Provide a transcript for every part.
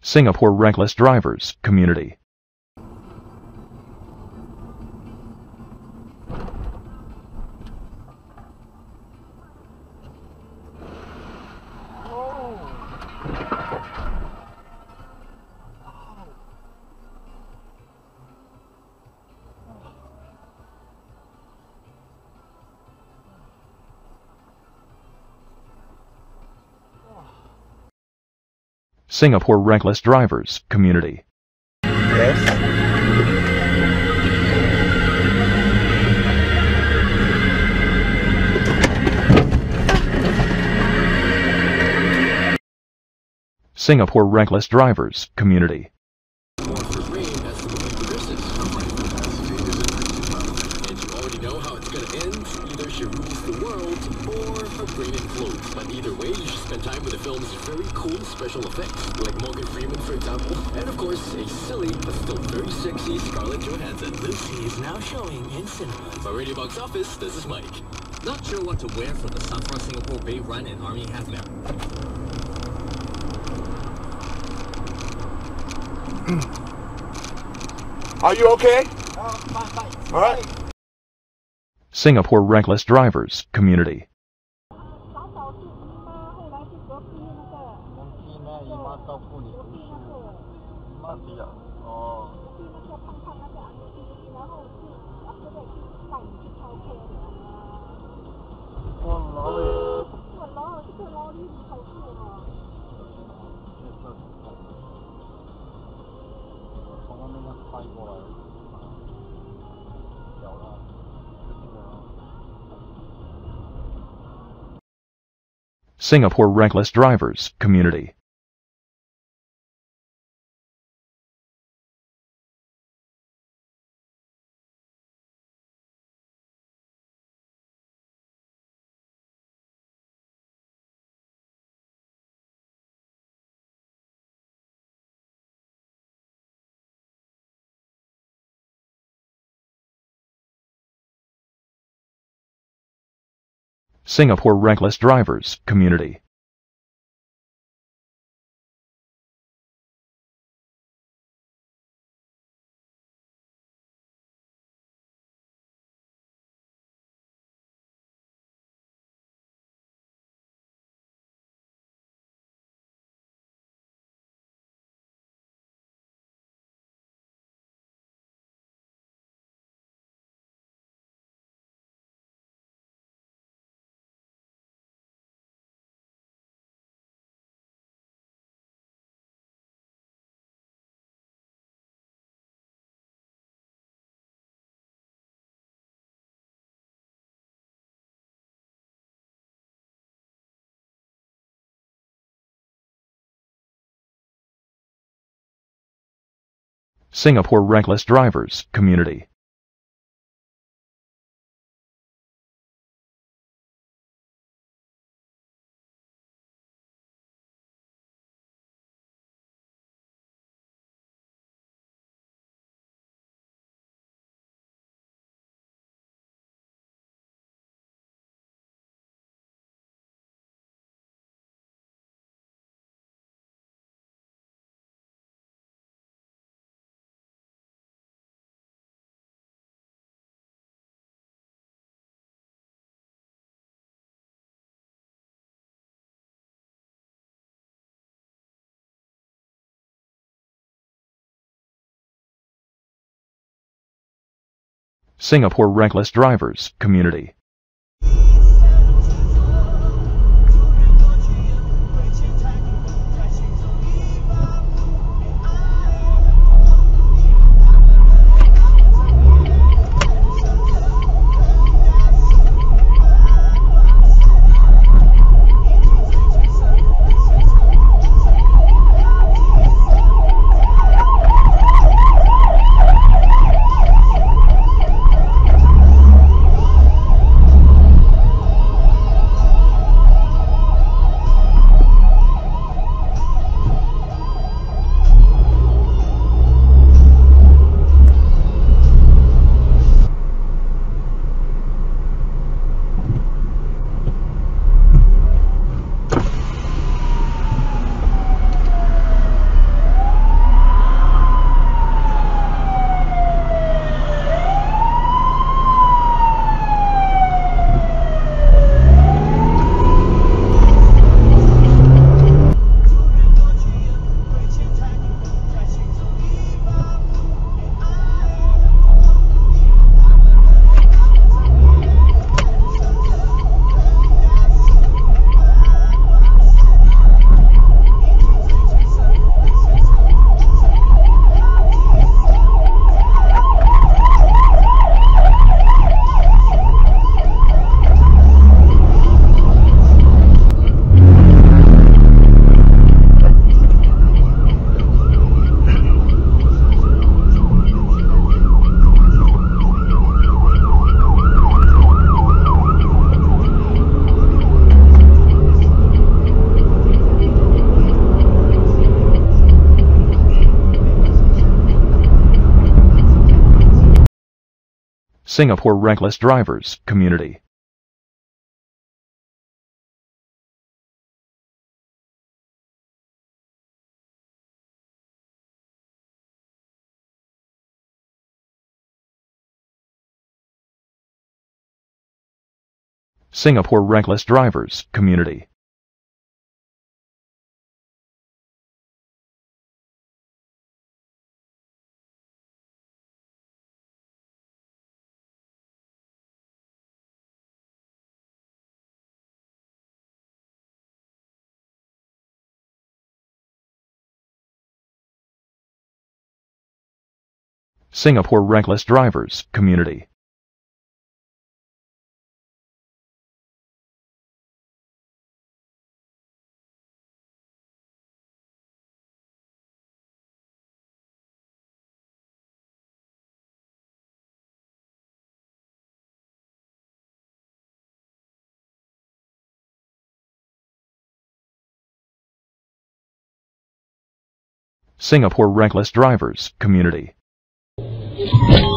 Singapore Reckless Drivers Community. Singapore Reckless Drivers Community. Yes. Singapore Reckless Drivers Community. Brain. But either way, you should spend time with the film's very cool special effects, like Morgan Freeman, for example. And of course, a silly but still very sexy Scarlett Johansson. Lucy is now showing in cinemas. For Radio Box Office, this is Mike. Not sure what to wear for the Safra Singapore Bay Run and Army Half Marathon. Are you okay? All right. Singapore Reckless Drivers Community. Singapore Reckless Drivers Community. Singapore Reckless Drivers Community. Singapore Reckless Drivers Community. Singapore Reckless Drivers Community. Singapore Reckless Drivers Community. Singapore Reckless Drivers Community. Singapore Reckless Drivers Community. Singapore Reckless Drivers Community. Thank you.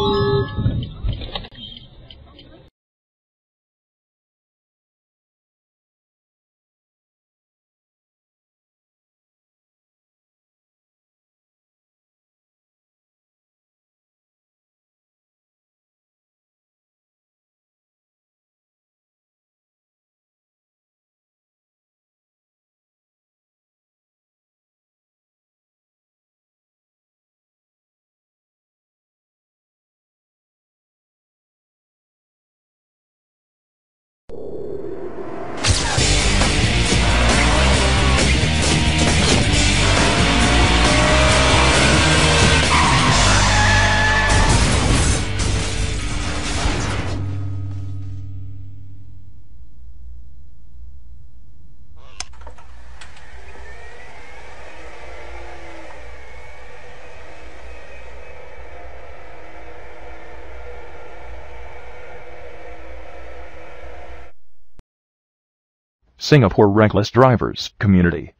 Singapore Reckless Drivers Community.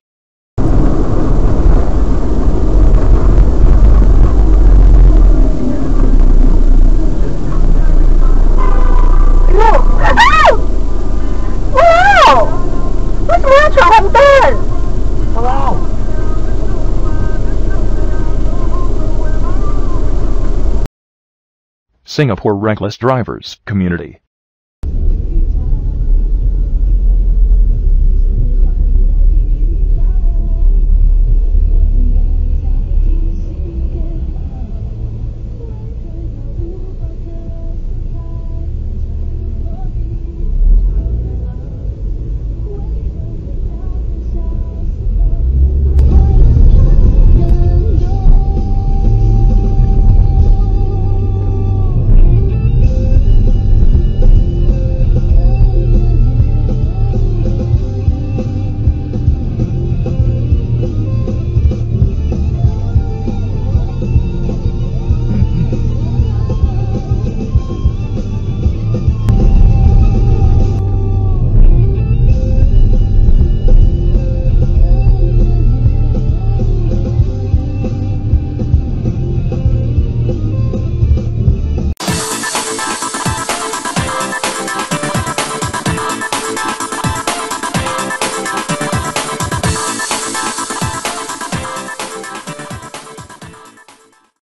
Look! Wow! What's the matter, Hong Ben? Hello. Singapore Reckless Drivers Community.